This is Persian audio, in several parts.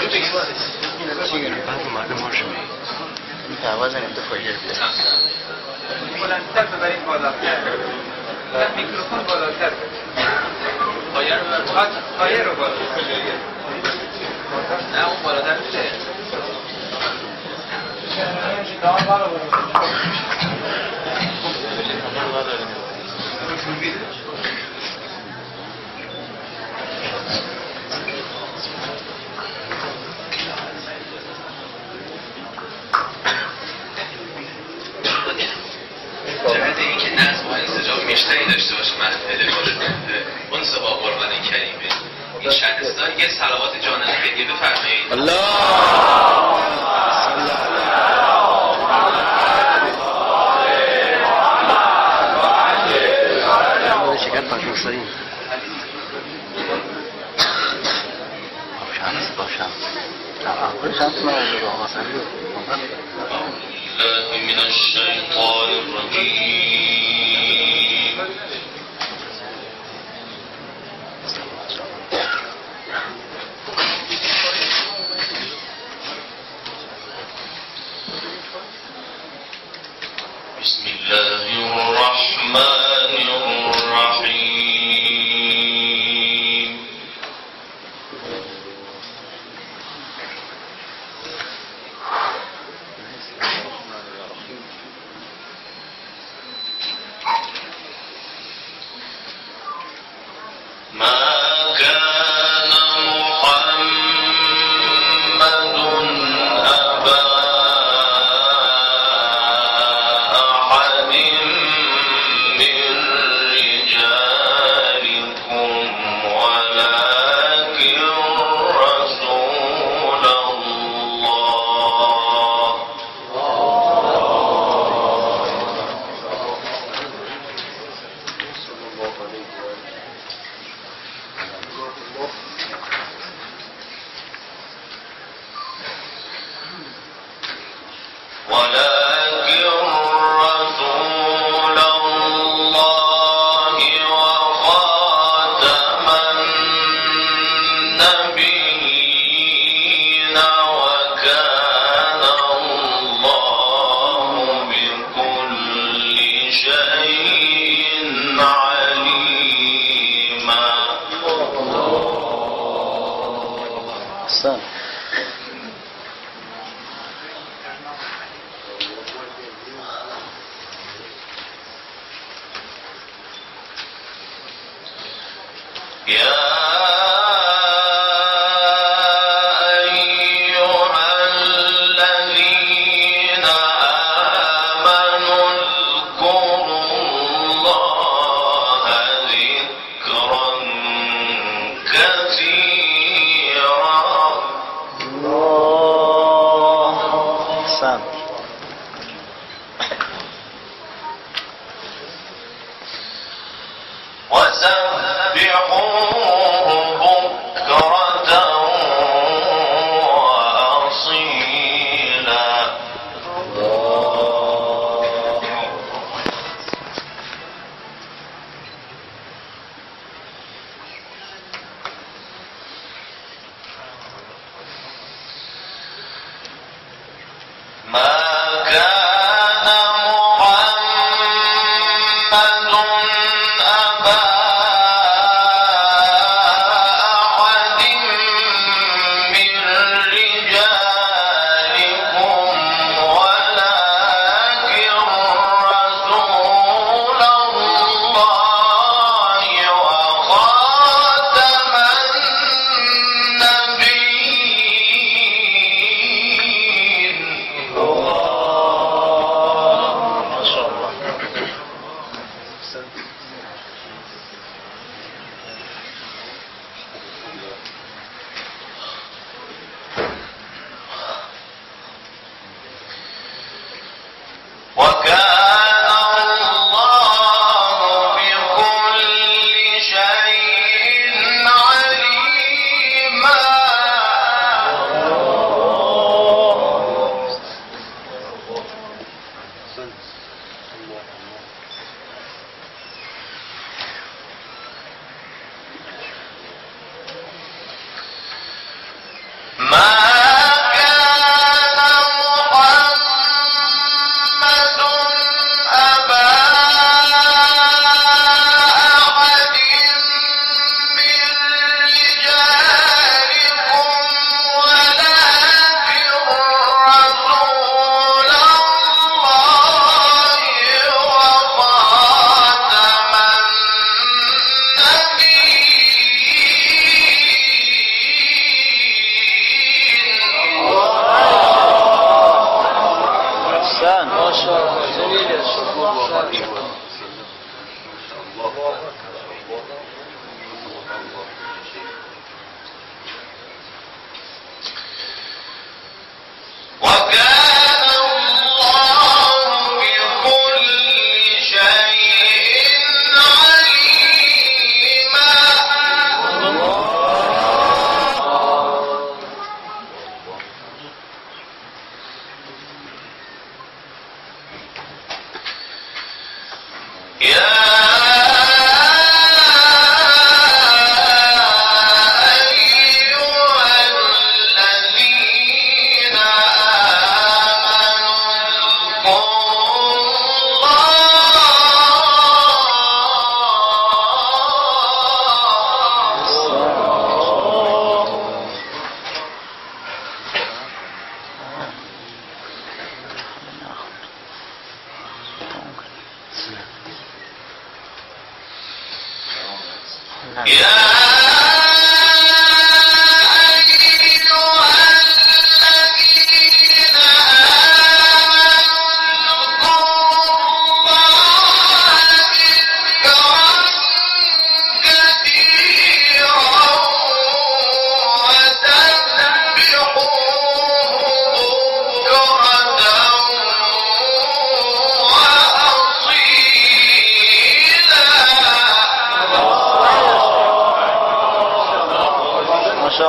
Sigur, بعد اومده ماشه می تواز نیم تو خوشیر بیار بلندتر ببرید بالاتر میکروفون بالاتر پایه رو ببرید پایه رو بالاتر نه اون بالاتر میشه بیشتری داشته باشه محفل اون سبا قرآن کریمه. این شهرستان یه صلوات جانانه هدیه بفرمایید. الله. شکر پاک داریم شمس با شمس اول شمس من رو آقا الله من الشیطان الرجیم volta dentro يا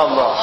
الله.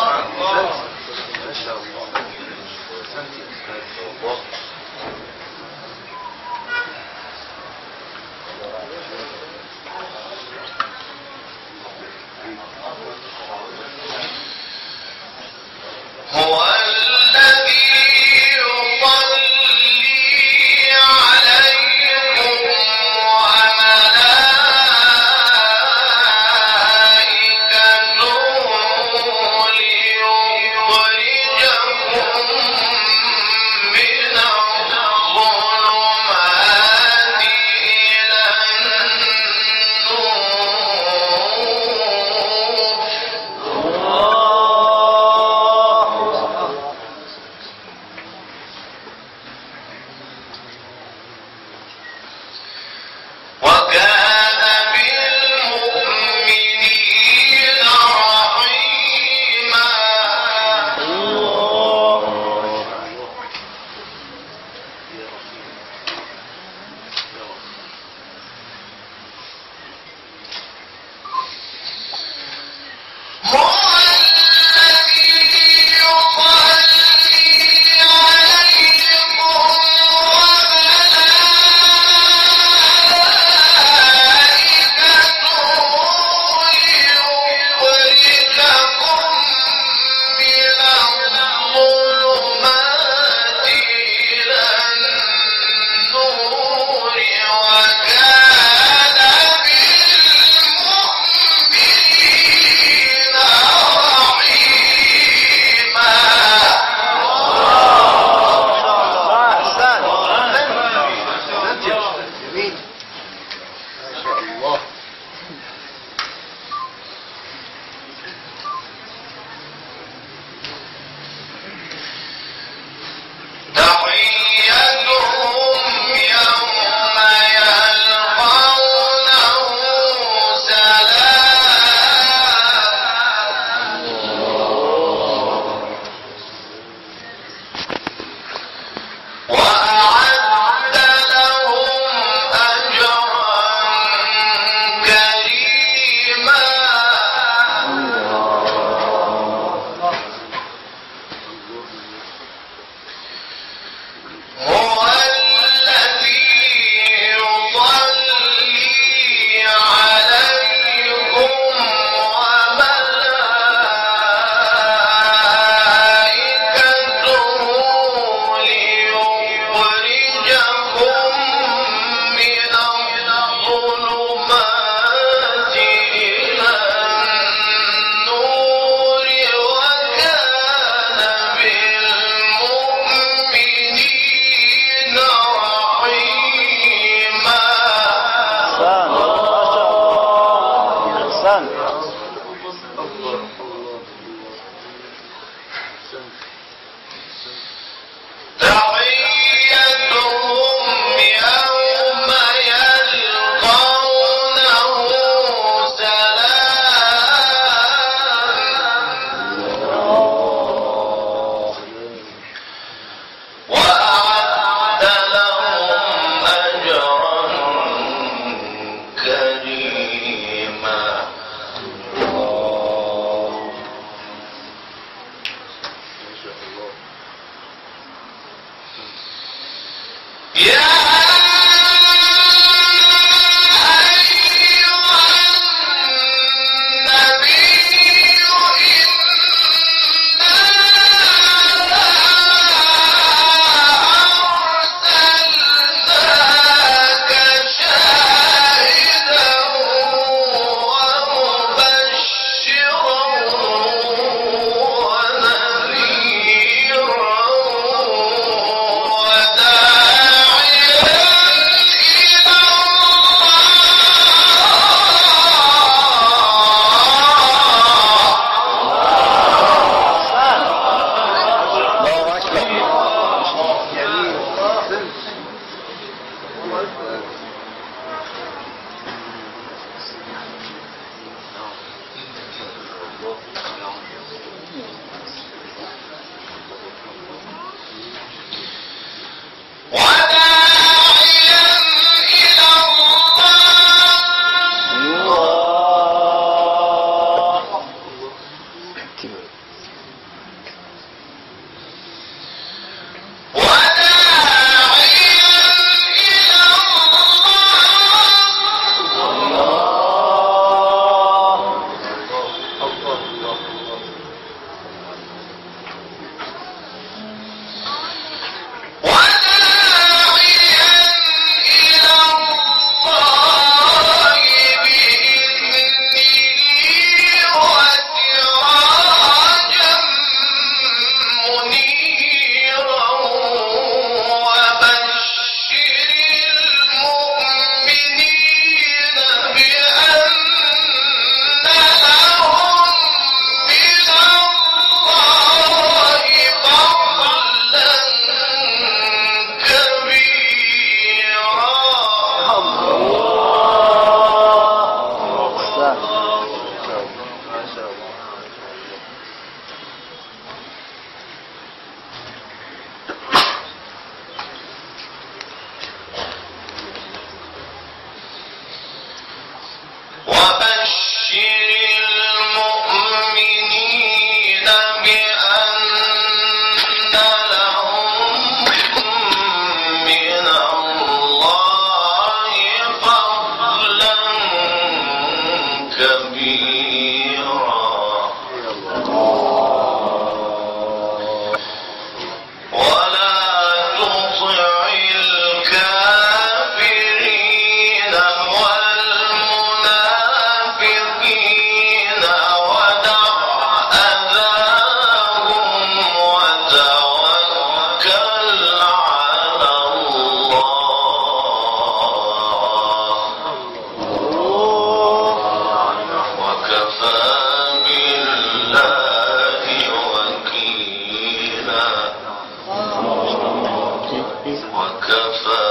وكفى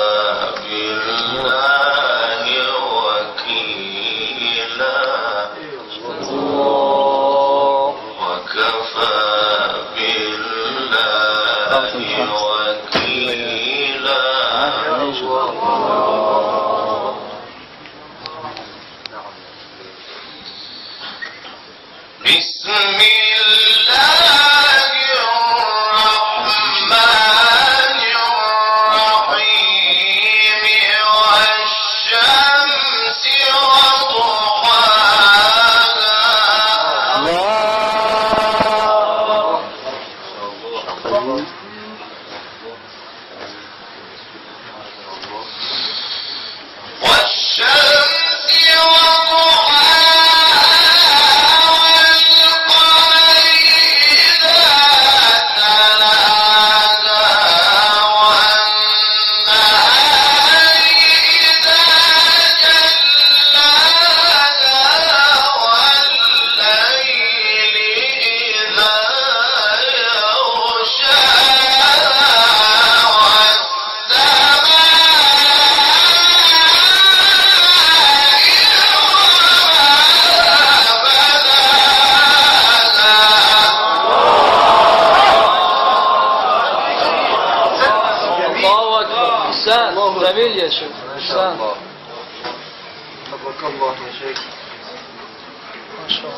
بالله. todos. 也谢可能是要不要不更多还是。说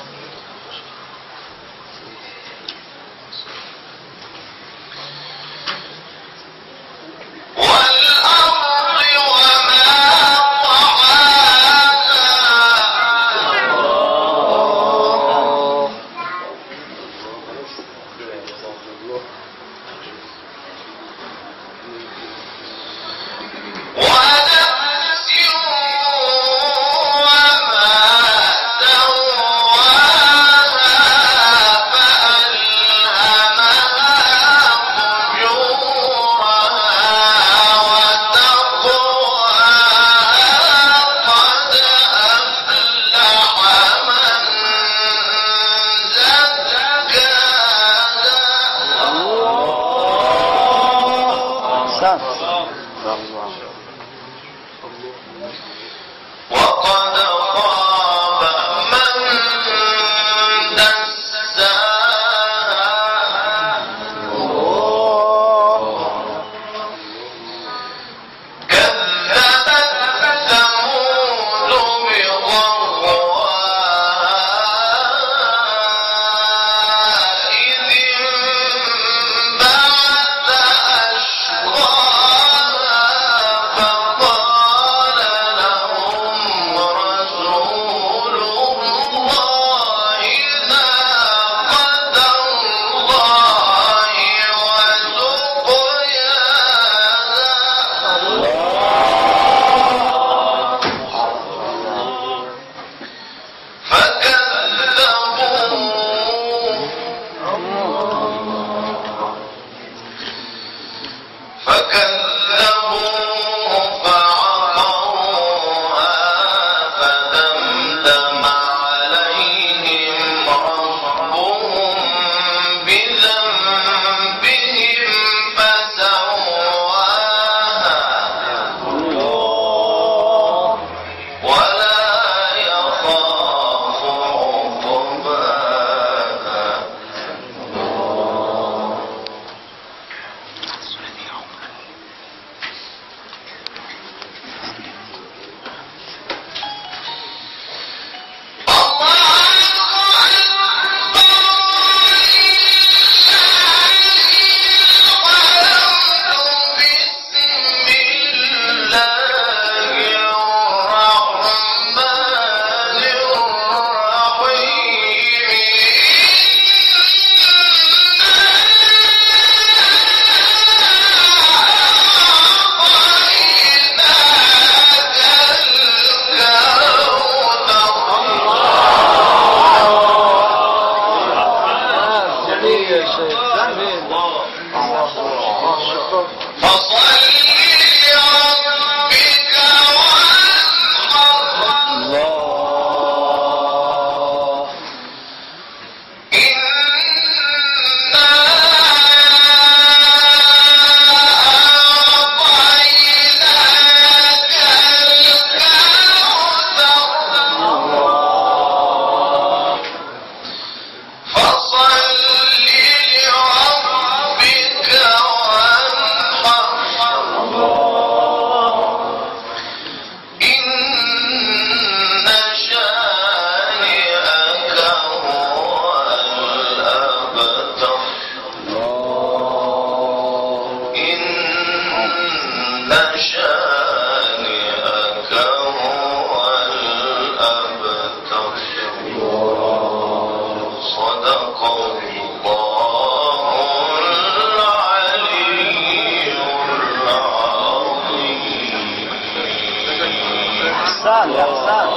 さんだ。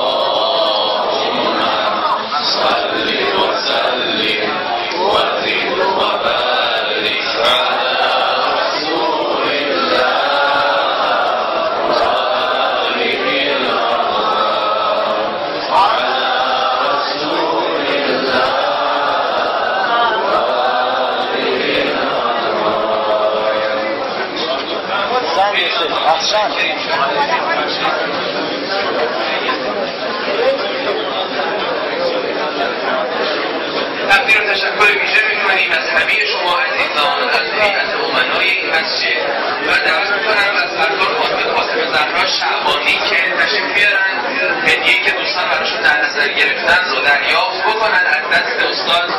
تقدیر و تشکر ویژه می‌کنیم از همه شما عزیزان از هیئت امنای این مسجد و دعوت می‌کنم از سرکار خانم فاطمه زهرا شعبانی که تشریف بیارن هدیه‌ای که دوستان براشون در نظر گرفتن رو دریافت بکنن. از دست استاد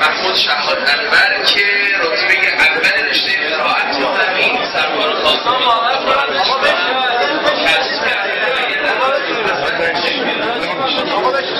محمود شهاد انور که رتبه اول رشته قرائت و همین سرکار خانم کسب یه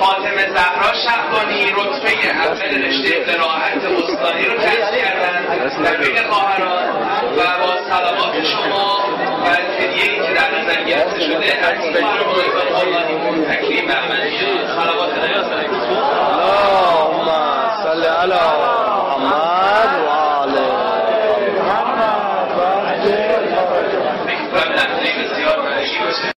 فاطمه زهرا شهبانی رتبه اول رشته قرائت استانی رو کسب آره، آره. کردن. آره، در بین خواهران و با سلامات شما و هدیه که در نظر گرفته شده از این فرمان اللهیمون تکریم برمنشید سلامات خدای آسان اللهم صل علی.